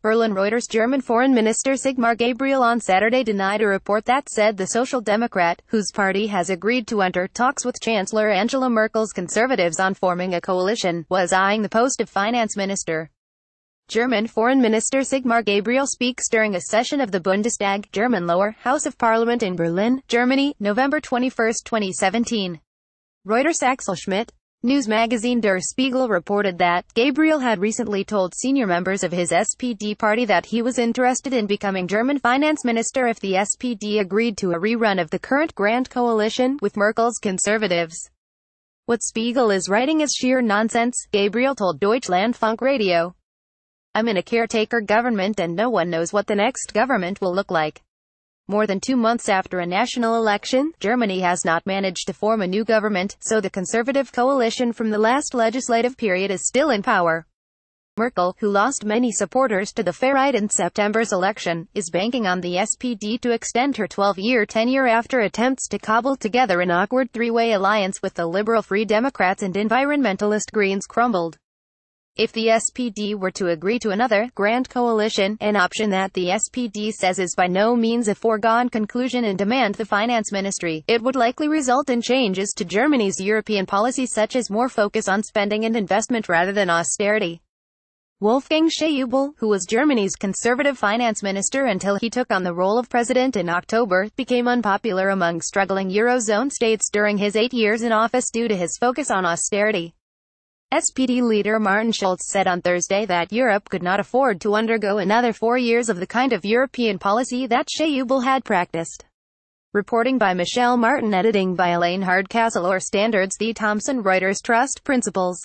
Berlin Reuters German Foreign Minister Sigmar Gabriel on Saturday denied a report that said the Social Democrat, whose party has agreed to enter talks with Chancellor Angela Merkel's conservatives on forming a coalition, was eyeing the post of finance minister. German Foreign Minister Sigmar Gabriel speaks during a session of the Bundestag, German lower house of parliament in Berlin, Germany, November 21, 2017. Reuters Axel Schmidt, News magazine Der Spiegel reported that Gabriel had recently told senior members of his SPD party that he was interested in becoming German finance minister if the SPD agreed to a rerun of the current Grand Coalition with Merkel's conservatives. What Spiegel is writing is sheer nonsense, Gabriel told Deutschlandfunk Radio. I'm in a caretaker government and no one knows what the next government will look like. More than two months after a national election, Germany has not managed to form a new government, so the conservative coalition from the last legislative period is still in power. Merkel, who lost many supporters to the far-right in September's election, is banking on the SPD to extend her 12-year tenure after attempts to cobble together an awkward three-way alliance with the liberal Free Democrats and environmentalist Greens crumbled. If the SPD were to agree to another grand coalition, an option that the SPD says is by no means a foregone conclusion and demand the finance ministry, it would likely result in changes to Germany's European policy such as more focus on spending and investment rather than austerity. Wolfgang Schäuble, who was Germany's conservative finance minister until he took on the role of president in October, became unpopular among struggling Eurozone states during his eight years in office due to his focus on austerity. SPD leader Martin Schulz said on Thursday that Europe could not afford to undergo another four years of the kind of European policy that Schäuble had practiced. Reporting by Michelle Martin editing by Elaine Hardcastle or Standards The Thomson Reuters Trust Principles